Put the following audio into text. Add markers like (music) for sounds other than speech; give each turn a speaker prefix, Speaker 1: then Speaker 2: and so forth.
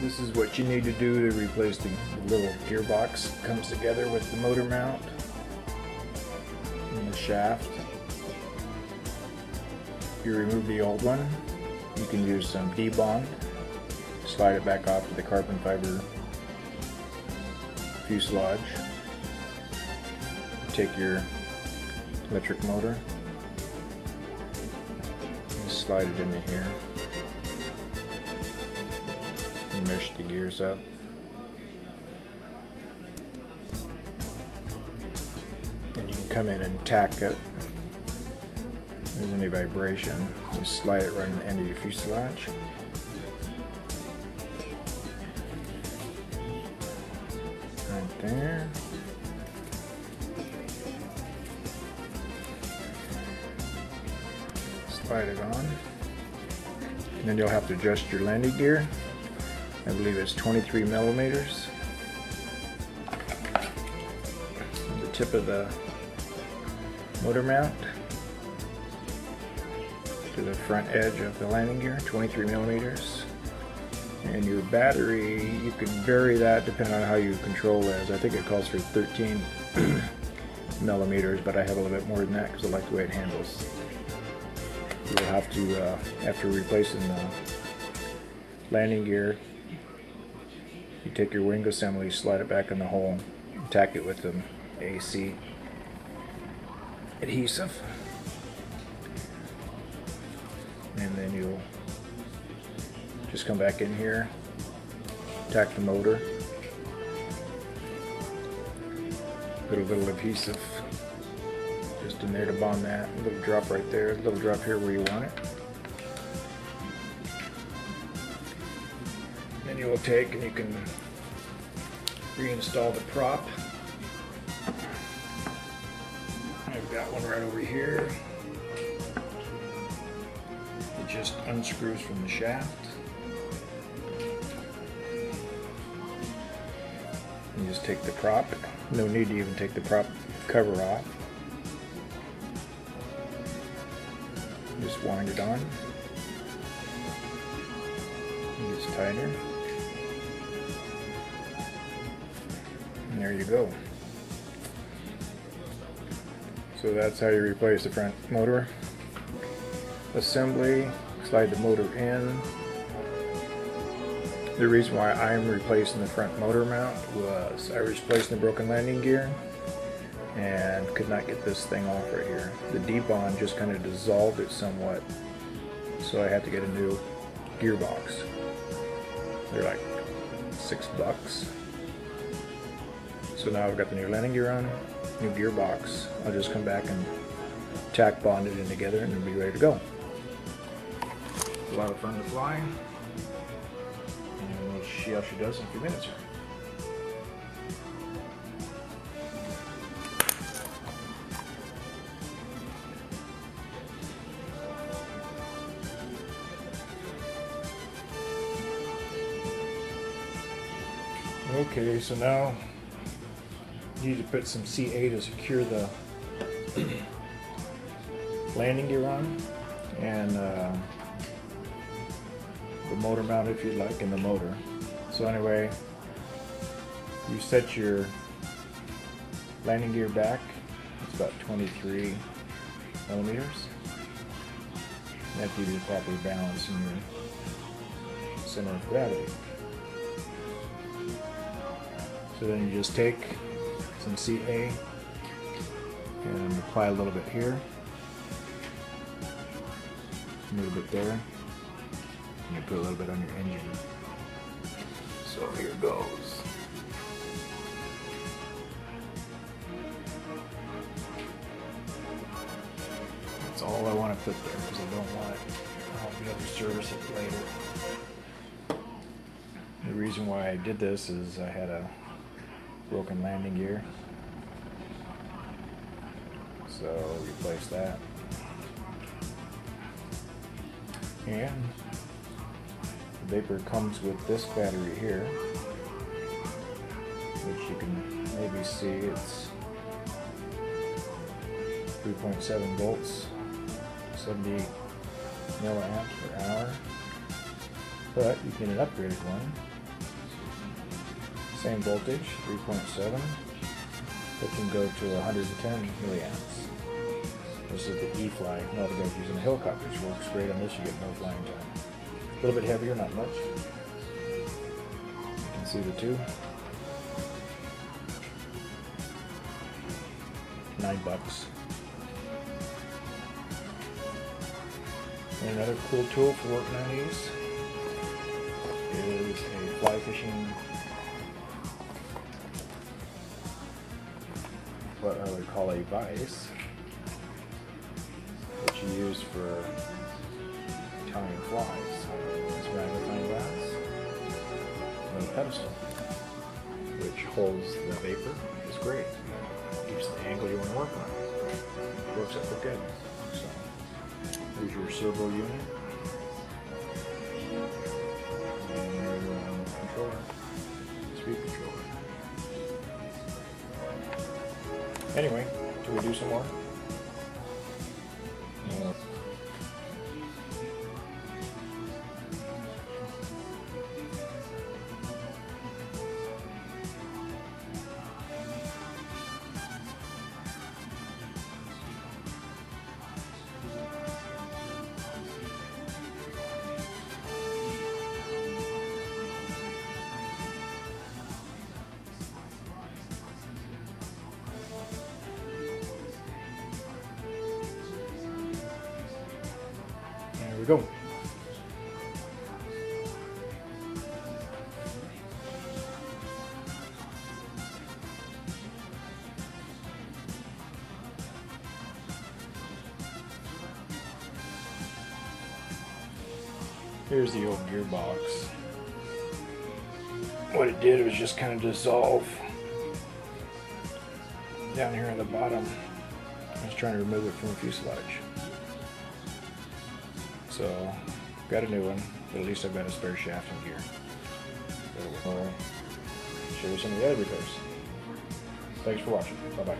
Speaker 1: This is what you need to do to replace the little gearbox. Comes together with the motor mount and the shaft. You remove the old one. You can use some Debond. Slide it back off to the carbon fiber fuselage. Take your electric motor and slide it into here. Mesh the gears up. And you can come in and tack it. If there's any vibration, just slide it right in the end of your fuselage. Right there. Slide it on. And then you'll have to adjust your landing gear. I believe it's 23 millimeters. the tip of the motor mount to the front edge of the landing gear, 23 millimeters. And your battery, you can vary that depending on how you control this. I think it calls for 13 (clears throat) millimeters, but I have a little bit more than that because I like the way it handles. You'll have to, uh, after replacing the landing gear, you take your wing assembly, slide it back in the hole, tack it with the AC adhesive. And then you'll just come back in here, tack the motor, put a little adhesive just in there to bond that. A little drop right there, a little drop here where you want it. Will take and you can reinstall the prop. I've got one right over here. It just unscrews from the shaft. You just take the prop. No need to even take the prop cover off. Just wind it on. It gets tighter. And there you go. So that's how you replace the front motor. Assembly, slide the motor in. The reason why I'm replacing the front motor mount was I was replacing the broken landing gear and could not get this thing off right here. The Debond just kind of dissolved it somewhat, so I had to get a new gearbox. They're like six bucks. So now I've got the new landing gear on, new gearbox. I'll just come back and tack bond it in together and it'll be ready to go. A lot of fun to fly. And we'll see how she does in a few minutes. Okay, so now you need to put some CA to secure the landing gear on and uh, the motor mount if you'd like in the motor. So anyway, you set your landing gear back. It's about 23 millimeters. You have to give you proper balance in your center of gravity. So then you just take some CA and apply a little bit here, a little bit there, and you put a little bit on your engine. So here goes. That's all I want to put there because I don't want it. I'll be able to service it later. The reason why I did this is I had a broken landing gear. So replace that. And the Vapor comes with this battery here, which you can maybe see it's 3.7 volts, 70 milliamps per hour. But you can get an upgraded one Same voltage, 3.7. It can go to 110 milliamps. This is the E-flite. A of guys using the helicopters. Works great on this. You get no flying time. A little bit heavier, not much. You can see the two. Nine bucks. And another cool tool for working on these is a fly fishing what I would call a vise, which you use for tying flies. This magnifying glass and a pedestal, which holds the vapor. It's great. Keeps the angle you want to work on. Works out good. So here's your servo unit. Anyway, do we do some more? Go. Here's the old gearbox. What it did was just kind of dissolve down here on the bottom. I was trying to remove it from the fuselage. So, got a new one, but at least I've got a spare shaft and gear. Show you some of the other repairs. Thanks for watching. Bye-bye.